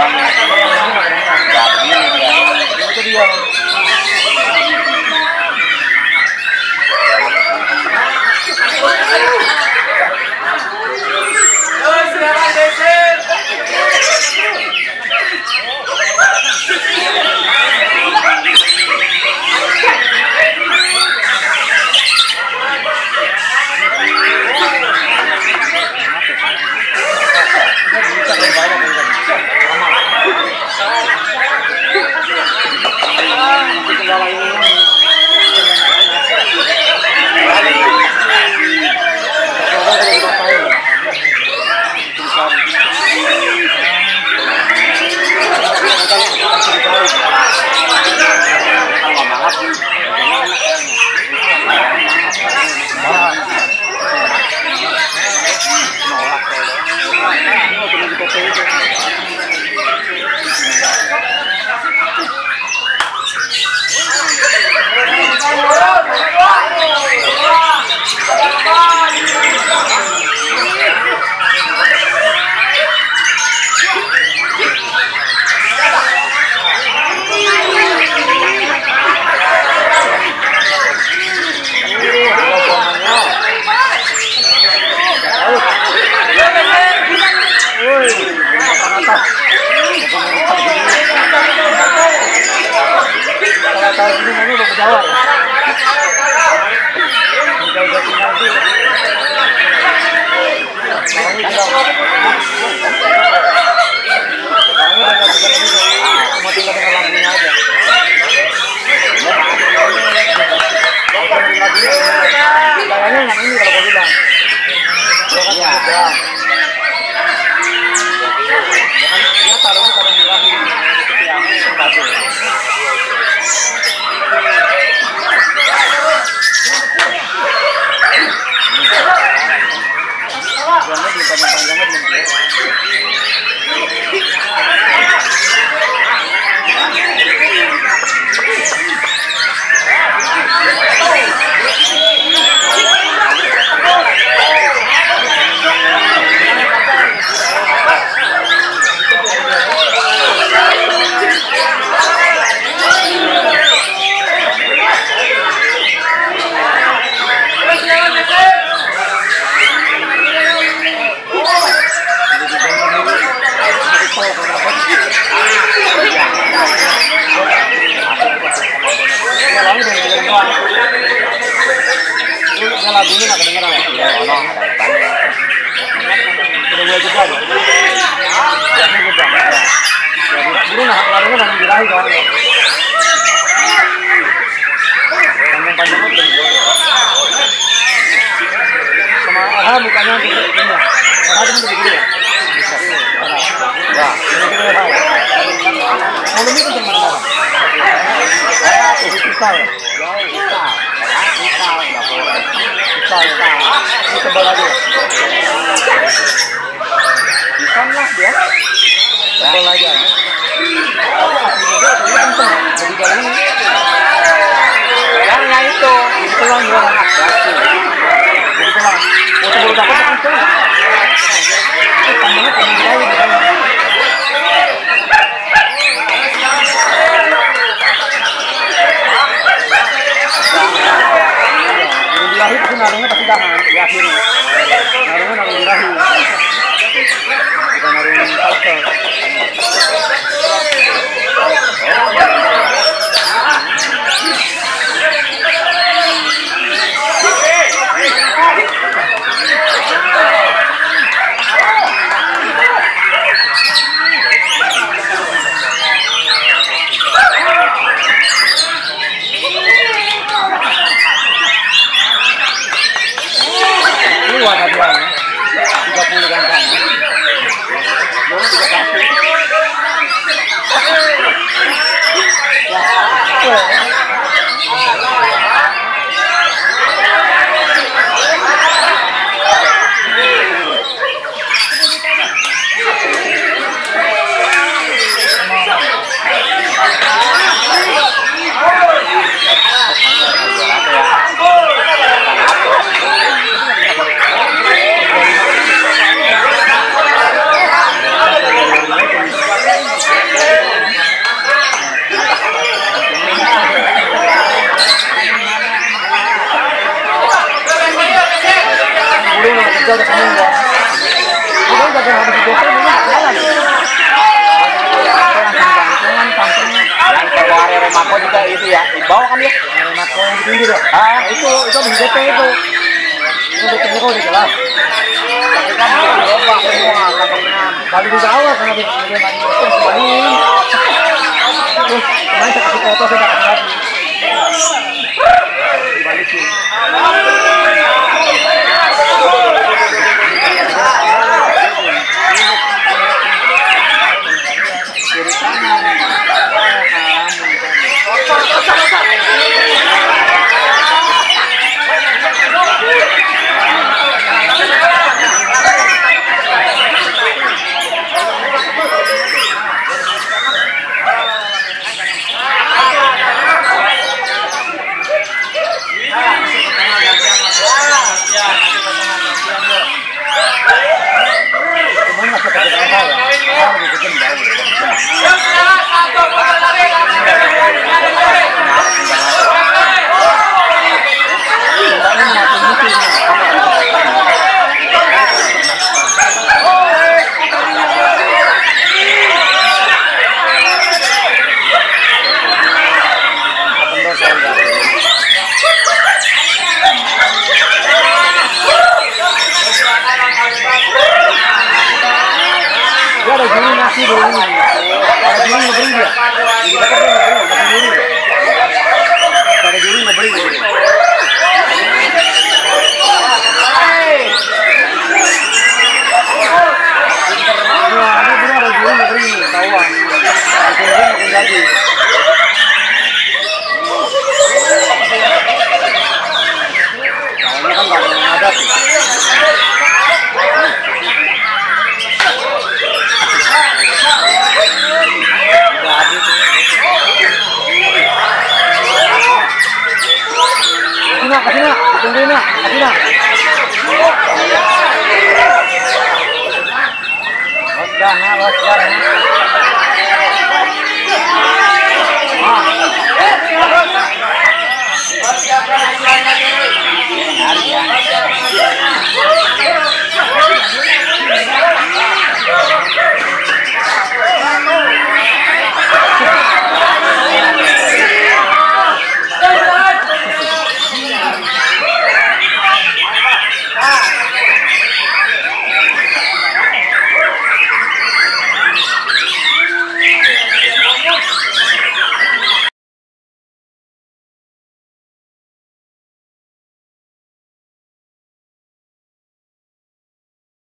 itu Udah gue juga ya? Ya, ini juga. Ya, Ya, dulu nah, lagunya nanti dirahi soalnya. Panjang-panjangnya belum gue. Sama Aha mukanya di ini ya. Aha itu begini ya? Ya, Ini kita ya, Aha. Mulutnya kenceng banget. Ah, itu pisau ya? yo kita, ya kita nggak boleh. Pisau ya? Ini tebal Bisa lah dia. Tebal aja ya? Jadi Yang yang itu, Jadi tulang gimana? berarti. Jadi tulang. Oh, sebelum dapat. Itu panjangnya panjang sekali. makanya. Jadi di lahir pasti naruhnya pasti tahan di akhirnya. Naruhnya naruh di lahir. Bukan naruh di itu bawah kan ya. Yang. Ah, itu itu di DP itu. Itu udah jelas. tapi kan dia semua. Kali di awal karena di di di kembaliin. Terus kemarin saya kasih foto saya kasih lagi. Dia ada juri nasi dulu ini. Ada juri ngeberi dia. Kata dia ngeberi, ngasih juri. Ada dia. Iya, ada dia ada. Langsung dia makin lagi. Soalnya kan gak ada yang ada sih. Udah habis ini. Kasih nak, kasih nak, tungguin nak, kasih nak. Los dah, nah, los dah, nah. Ah.